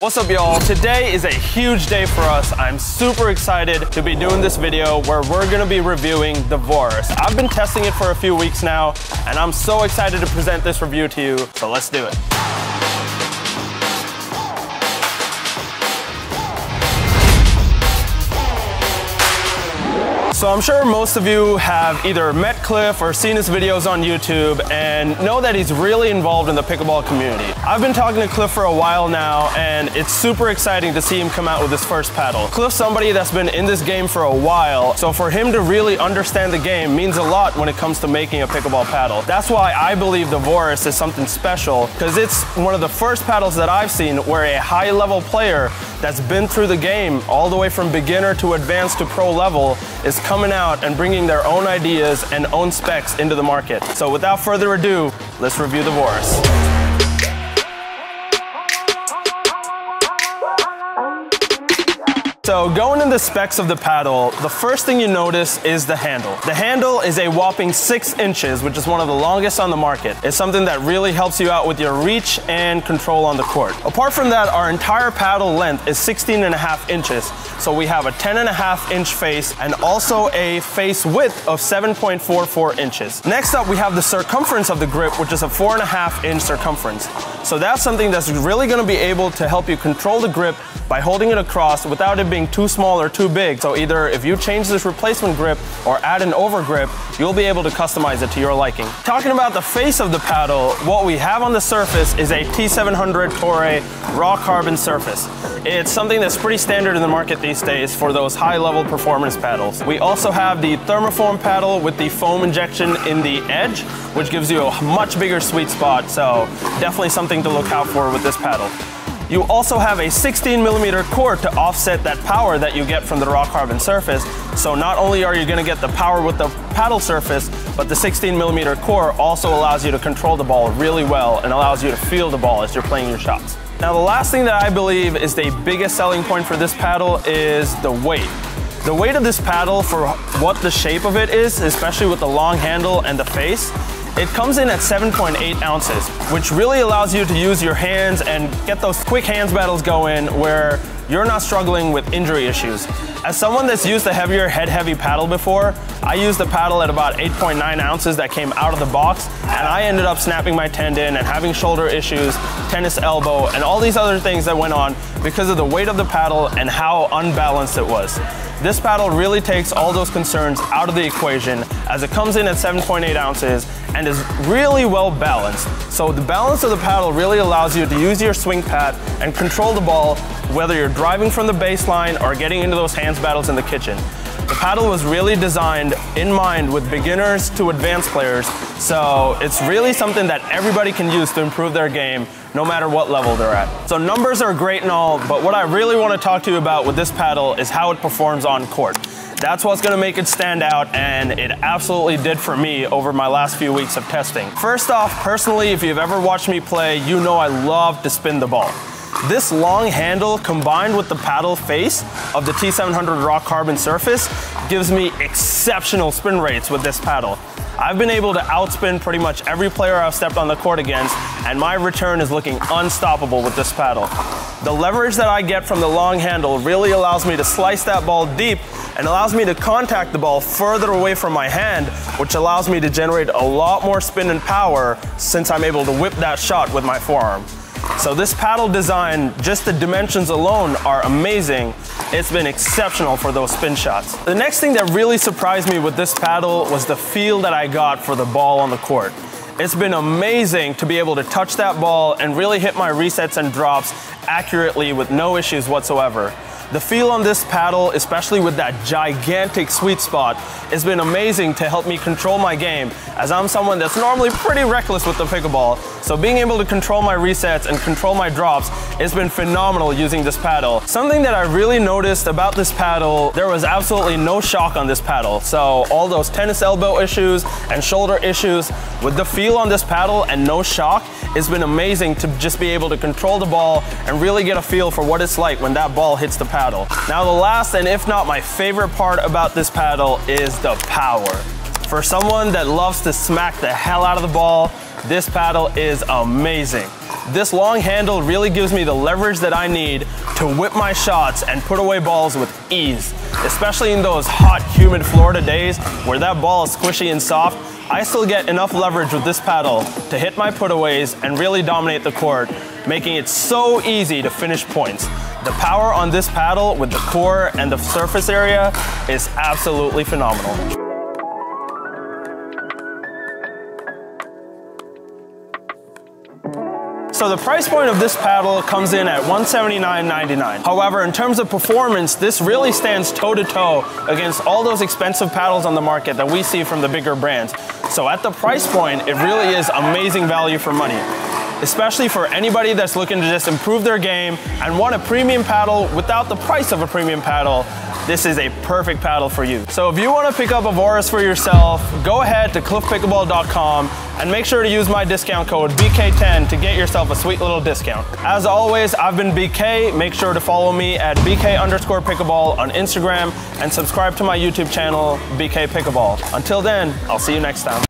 What's up y'all? Today is a huge day for us. I'm super excited to be doing this video where we're gonna be reviewing the Vauraus. I've been testing it for a few weeks now and I'm so excited to present this review to you, so let's do it. So I'm sure most of you have either met Cliff or seen his videos on YouTube and know that he's really involved in the pickleball community. I've been talking to Cliff for a while now and it's super exciting to see him come out with his first paddle. Cliff's somebody that's been in this game for a while, so for him to really understand the game means a lot when it comes to making a pickleball paddle. That's why I believe the Vauraus is something special because it's one of the first paddles that I've seen where a high level player that's been through the game all the way from beginner to advanced to pro level is coming out and bringing their own ideas and own specs into the market. So without further ado, let's review the Vauraus. So going in the specs of the paddle, the first thing you notice is the handle. The handle is a whopping six inches, which is one of the longest on the market. It's something that really helps you out with your reach and control on the court. Apart from that, our entire paddle length is 16 and a half inches. So we have a 10 and a half inch face and also a face width of 7.44 inches. Next up, we have the circumference of the grip, which is a four and a half inch circumference. So that's something that's really gonna be able to help you control the grip by holding it across without it being too small or too big. So either if you change this replacement grip or add an over grip, you'll be able to customize it to your liking. Talking about the face of the paddle, what we have on the surface is a T700 Toray raw carbon surface. It's something that's pretty standard in the market these days for those high level performance paddles. We also have the thermoform paddle with the foam injection in the edge, which gives you a much bigger sweet spot. So definitely something to look out for with this paddle. You also have a 16 millimeter core to offset that power that you get from the raw carbon surface. So not only are you gonna get the power with the paddle surface, but the 16 millimeter core also allows you to control the ball really well and allows you to feel the ball as you're playing your shots. Now the last thing that I believe is the biggest selling point for this paddle is the weight. The weight of this paddle for what the shape of it is, especially with the long handle and the face, it comes in at 7.8 ounces, which really allows you to use your hands and get those quick hands battles going where you're not struggling with injury issues. As someone that's used a heavier head heavy paddle before, I used the paddle at about 8.9 ounces that came out of the box and I ended up snapping my tendon and having shoulder issues, tennis elbow, and all these other things that went on because of the weight of the paddle and how unbalanced it was. This paddle really takes all those concerns out of the equation as it comes in at 7.8 ounces and is really well balanced. So the balance of the paddle really allows you to use your swing pad and control the ball whether you're driving from the baseline or getting into those hands battles in the kitchen. The paddle was really designed in mind with beginners to advanced players, so it's really something that everybody can use to improve their game no matter what level they're at. So numbers are great and all, but what I really want to talk to you about with this paddle is how it performs on court. That's what's gonna make it stand out, and it absolutely did for me over my last few weeks of testing. First off, personally, if you've ever watched me play, you know I love to spin the ball. This long handle combined with the paddle face of the T700 raw carbon surface gives me exceptional spin rates with this paddle. I've been able to outspin pretty much every player I've stepped on the court against, and my return is looking unstoppable with this paddle. The leverage that I get from the long handle really allows me to slice that ball deep and allows me to contact the ball further away from my hand, which allows me to generate a lot more spin and power since I'm able to whip that shot with my forearm. So this paddle design, just the dimensions alone are amazing. It's been exceptional for those spin shots. The next thing that really surprised me with this paddle was the feel that I got for the ball on the court. It's been amazing to be able to touch that ball and really hit my resets and drops accurately with no issues whatsoever. The feel on this paddle, especially with that gigantic sweet spot, has been amazing to help me control my game as I'm someone that's normally pretty reckless with the pickleball. So being able to control my resets and control my drops it's been phenomenal using this paddle. Something that I really noticed about this paddle, there was absolutely no shock on this paddle. So all those tennis elbow issues and shoulder issues with the feel on this paddle and no shock, it's been amazing to just be able to control the ball and really get a feel for what it's like when that ball hits the paddle. Now the last and if not my favorite part about this paddle is the power. For someone that loves to smack the hell out of the ball, this paddle is amazing. This long handle really gives me the leverage that I need to whip my shots and put away balls with ease, especially in those hot, humid Florida days where that ball is squishy and soft. I still get enough leverage with this paddle to hit my putaways and really dominate the court, making it so easy to finish points. The power on this paddle with the core and the surface area is absolutely phenomenal. So the price point of this paddle comes in at $179.99. However, in terms of performance, this really stands toe to toe against all those expensive paddles on the market that we see from the bigger brands. So at the price point, it really is amazing value for money especially for anybody that's looking to just improve their game and want a premium paddle without the price of a premium paddle this is a perfect paddle for you. So if you want to pick up a Vauraus for yourself, go ahead to cliffpickleball.com and make sure to use my discount code BK10 to get yourself a sweet little discount. As always, I've been BK. Make sure to follow me at BK underscore pickleball on Instagram and subscribe to my YouTube channel, BK Pickleball. Until then, I'll see you next time.